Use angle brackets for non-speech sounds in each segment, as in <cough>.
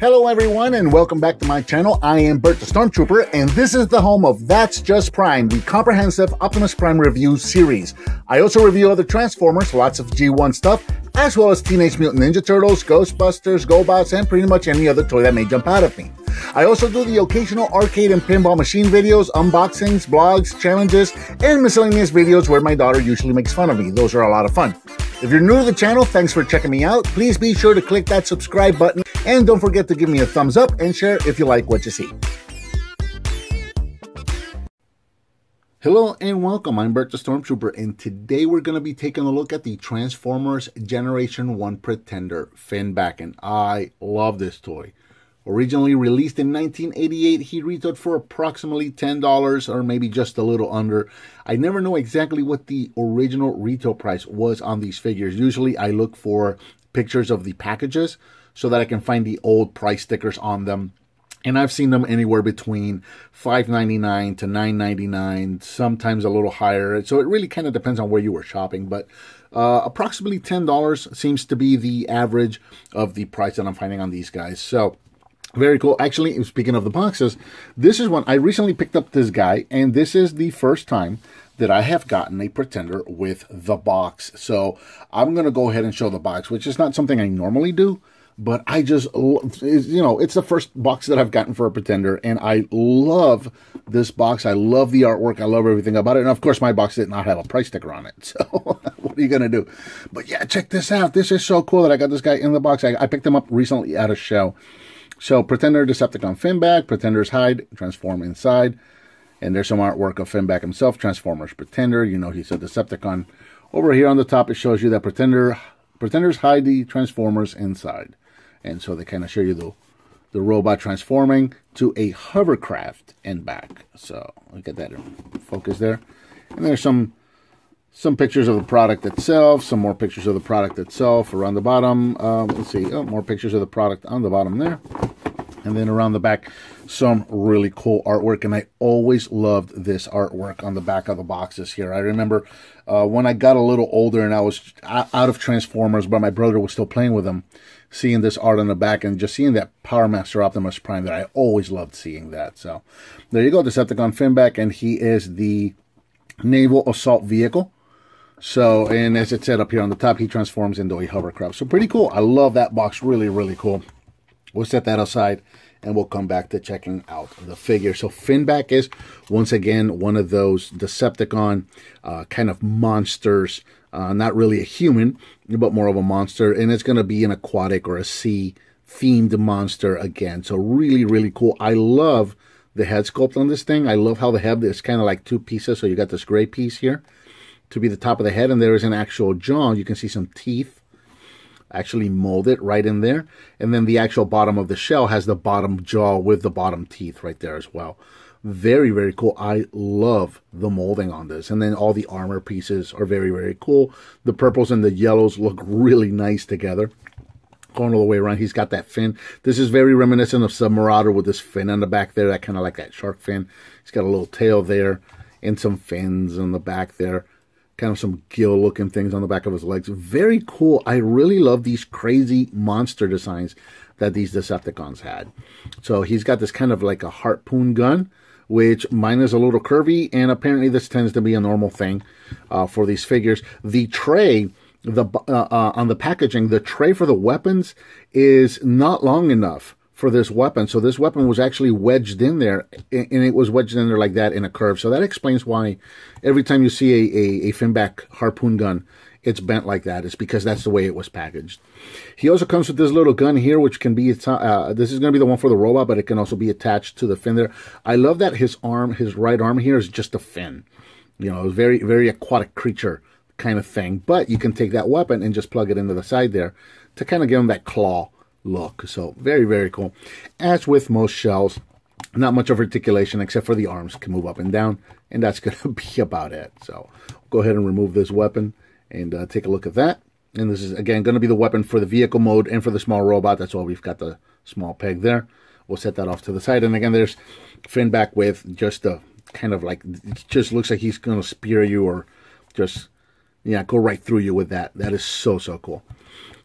Hello everyone and welcome back to my channel. I am Bert the Stormtrooper and this is the home of That's Just Prime, the comprehensive Optimus Prime review series. I also review other Transformers, lots of G1 stuff, as well as Teenage Mutant Ninja Turtles, Ghostbusters, GoBots, and pretty much any other toy that may jump out at me. I also do the occasional arcade and pinball machine videos, unboxings, blogs, challenges, and miscellaneous videos where my daughter usually makes fun of me. Those are a lot of fun. If you're new to the channel, thanks for checking me out. Please be sure to click that subscribe button and don't forget to give me a thumbs up and share if you like what you see. Hello and welcome, I'm Bert the Stormtrooper and today we're going to be taking a look at the Transformers Generation 1 Pretender Finback and I love this toy. Originally released in 1988, he retailed for approximately $10 or maybe just a little under. I never know exactly what the original retail price was on these figures. Usually I look for pictures of the packages so that I can find the old price stickers on them. And I've seen them anywhere between $5.99 to $9.99, sometimes a little higher. So it really kind of depends on where you were shopping. But uh, approximately $10 seems to be the average of the price that I'm finding on these guys. So very cool. Actually, speaking of the boxes, this is one I recently picked up this guy, and this is the first time that I have gotten a Pretender with the box. So I'm going to go ahead and show the box, which is not something I normally do, but I just, you know, it's the first box that I've gotten for a Pretender, and I love this box. I love the artwork. I love everything about it. And of course, my box did not have a price sticker on it. <laughs> So what are you going to do? But yeah, check this out. This is so cool that I got this guy in the box. I, I picked him up recently at a show. So Pretender, Decepticon, Finback, Pretender's hide, transform inside. And there's some artwork of Finback himself, Transformers Pretender. You know he's a Decepticon. Over here on the top, it shows you that Pretender, Pretenders hide the Transformers inside. And so they kind of show you the, the robot transforming to a hovercraft and back. So look at that focus there. And there's some some pictures of the product itself, some more pictures of the product itself around the bottom. Um, let's see, oh, more pictures of the product on the bottom there. And then around the back, some really cool artwork. And I always loved this artwork on the back of the boxes here. I remember uh, when I got a little older and I was out of Transformers, but my brother was still playing with them, seeing this art on the back and just seeing that Power Master Optimus Prime that I always loved seeing that. So there you go, Decepticon Finback, And he is the Naval Assault Vehicle. So, and as it said up here on the top, he transforms into a hovercraft. So pretty cool. I love that box. Really, really cool. We'll set that aside and we'll come back to checking out the figure. So Finback is, once again, one of those Decepticon uh, kind of monsters. Uh, not really a human, but more of a monster. And it's going to be an aquatic or a sea themed monster again. So really, really cool. I love the head sculpt on this thing. I love how the head is kind of like two pieces. So you got this gray piece here to be the top of the head, and there is an actual jaw. You can see some teeth actually molded right in there. And then the actual bottom of the shell has the bottom jaw with the bottom teeth right there as well. Very, very cool. I love the molding on this. And then all the armor pieces are very, very cool. The purples and the yellows look really nice together. Going all the way around, he's got that fin. This is very reminiscent of Submarauder with this fin on the back there, that kind of like that shark fin. He's got a little tail there and some fins on the back there kind of some gill looking things on the back of his legs. Very cool. I really love these crazy monster designs that these Decepticons had. So he's got this kind of like a harpoon gun, which mine is a little curvy, and apparently this tends to be a normal thing uh, for these figures. The tray the uh, uh, on the packaging, the tray for the weapons is not long enough for this weapon. So this weapon was actually wedged in there, and it was wedged in there like that in a curve. So that explains why every time you see a, a, a Finback harpoon gun, it's bent like that. It's because that's the way it was packaged. He also comes with this little gun here, which can be, uh, this is going to be the one for the robot, but it can also be attached to the fin there. I love that his arm, his right arm here is just a fin. You know, very, very aquatic creature kind of thing. But you can take that weapon and just plug it into the side there to kind of give him that claw look. So very, very cool. As with most shells, not much of articulation except for the arms can move up and down. And that's <laughs> going to be about it. So go ahead and remove this weapon and uh, take a look at that. And this is, again, going to be the weapon for the vehicle mode and for the small robot. That's why we've got the small peg there. We'll set that off to the side. And again, there's Finback with just a kind of like, it just looks like he's going to spear you or just, yeah, go right through you with that. That is so, so cool.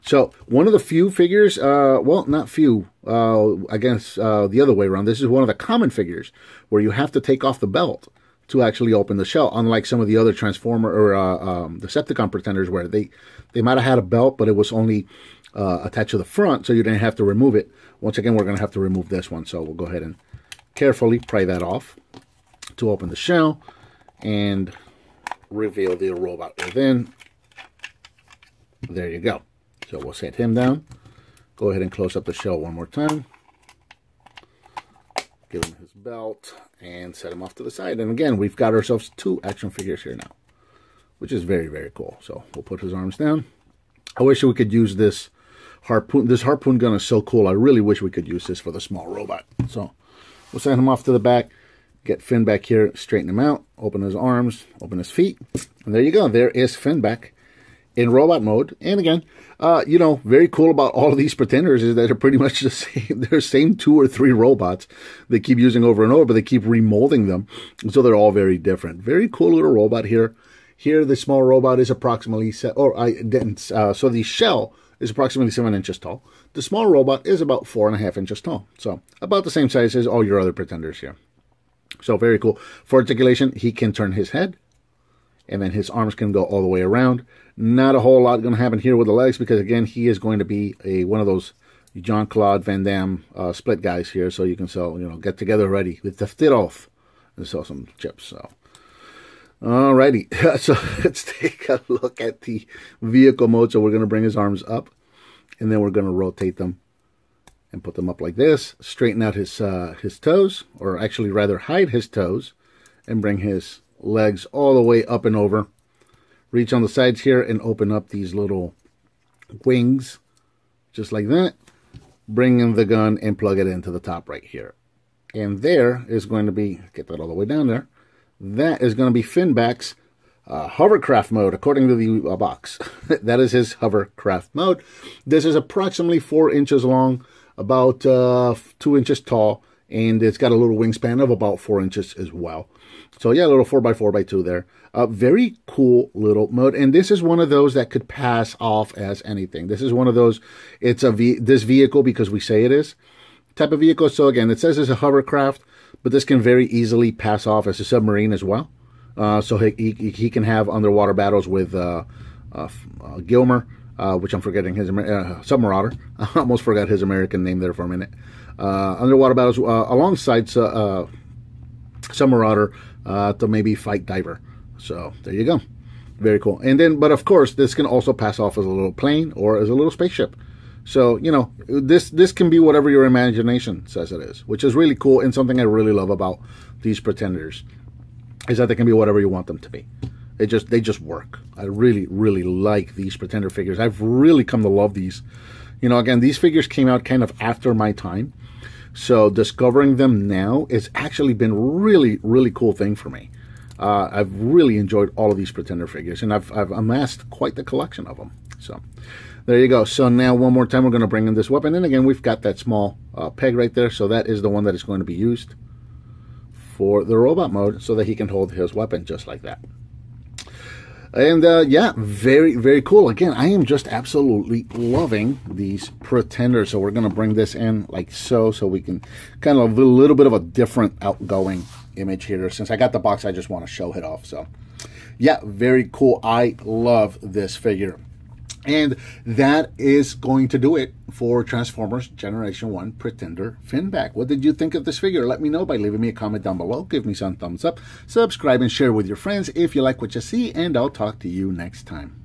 So one of the few figures, uh, well, not few, uh, I guess uh, the other way around. This is one of the common figures where you have to take off the belt to actually open the shell, unlike some of the other Transformer or uh, um, Decepticon pretenders where they, they might have had a belt, but it was only uh, attached to the front, so you didn't have to remove it. Once again, we're going to have to remove this one, so we'll go ahead and carefully pry that off to open the shell and reveal the robot within. There you go. So we'll set him down. Go ahead and close up the shell one more time. Give him belt and set him off to the side. And again, we've got ourselves two action figures here now, which is very, very cool. So we'll put his arms down. I wish we could use this harpoon. This harpoon gun is so cool. I really wish we could use this for the small robot. So we'll send him off to the back. Get Finback here, straighten him out, open his arms, open his feet. And there you go. There is Finback in robot mode. And again, uh, you know, very cool about all of these pretenders is that they're pretty <laughs> much the same. They're same two or three robots they keep using over and over, but they keep remolding them. So they're all very different. Very cool little robot here. Here, the small robot is approximately, set, or I didn't, uh, so the shell is approximately seven inches tall. The small robot is about four and a half inches tall. So about the same size as all your other pretenders here. So very cool. For articulation, he can turn his head and then his arms can go all the way around. Not a whole lot going to happen here with the legs because, again, he is going to be a one of those Jean-Claude Van Damme uh, split guys here, so you can sell, you know, get together ready with the fit off and sell some chips. So, alrighty, <laughs> so let's take a look at the vehicle mode. So we're going to bring his arms up, and then we're going to rotate them and put them up like this. Straighten out his uh, his toes, or actually rather hide his toes, and bring his legs all the way up and over. Reach on the sides here and open up these little wings, just like that. Bring in the gun and plug it into the top right here. And there is going to be, get that all the way down there, that is going to be Finback's uh, hovercraft mode, according to the uh, box. <laughs> that is his hovercraft mode. This is approximately four inches long, about uh, two inches tall, and it's got a little wingspan of about four inches as well. So yeah, a little 4x4x2 there. A very cool little mode. And this is one of those that could pass off as anything. This is one of those, it's a v, this vehicle because we say it is type of vehicle. So again, it says it's a hovercraft, but this can very easily pass off as a submarine as well. Uh, so he, he, he, can have underwater battles with uh, uh Gilmer, uh, which I'm forgetting his uh, Submarauder. <laughs> I almost forgot his American name there for a minute. Uh, underwater battles alongside Submarauder uh, to maybe fight diver. So there you go. Very cool. And then, but of course, this can also pass off as a little plane or as a little spaceship. So you know, this this can be whatever your imagination says it is, which is really cool and something I really love about these pretenders is that they can be whatever you want them to be. They just they just work. I really really like these pretender figures. I've really come to love these. You know, again, these figures came out kind of after my time. So discovering them now has actually been really, really cool thing for me. Uh, I've really enjoyed all of these Pretender figures, and I've, I've amassed quite the collection of them. So there you go. So now one more time we're going to bring in this weapon. And again, we've got that small uh, peg right there. So that is the one that is going to be used for the robot mode so that he can hold his weapon just like that. And uh, yeah, very, very cool. Again, I am just absolutely loving these pretenders. So we're going to bring this in like so, so we can kind of a little bit of a different outgoing image here. Since I got the box, I just want to show it off. So yeah, very cool. I love this figure. And that is going to do it for Transformers Generation 1 Pretender Finback. What did you think of this figure? Let me know by leaving me a comment down below. Give me some thumbs up. Subscribe and share with your friends if you like what you see. And I'll talk to you next time.